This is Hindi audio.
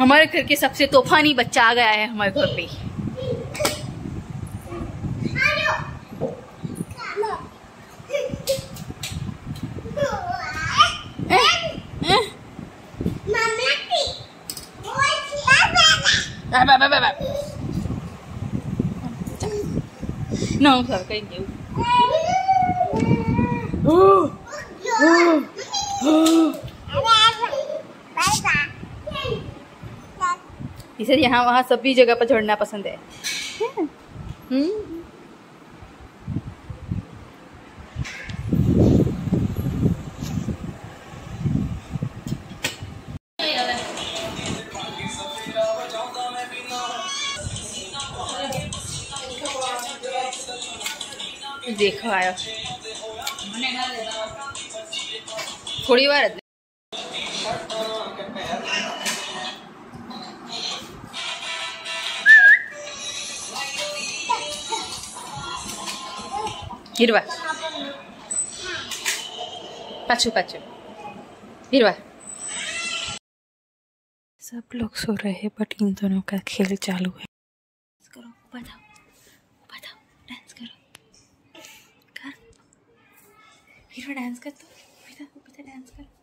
हमारे घर के सबसे तूफानी बच्चा आ गया है हमारे घर पे। Não, sabe, caiu. इसे यहाँ वहाँ सभी जगह पर झड़ना पसंद है। हम्म। देखो आयो। थोड़ी बार हिरवा पाछू पाछू हिरवा सब लोग सो रहे हैं बट इन दोनों का खेल चालू है। करो बताओ बताओ डांस करो। कर। हिरवा डांस कर तो। बेटा बेटा डांस कर।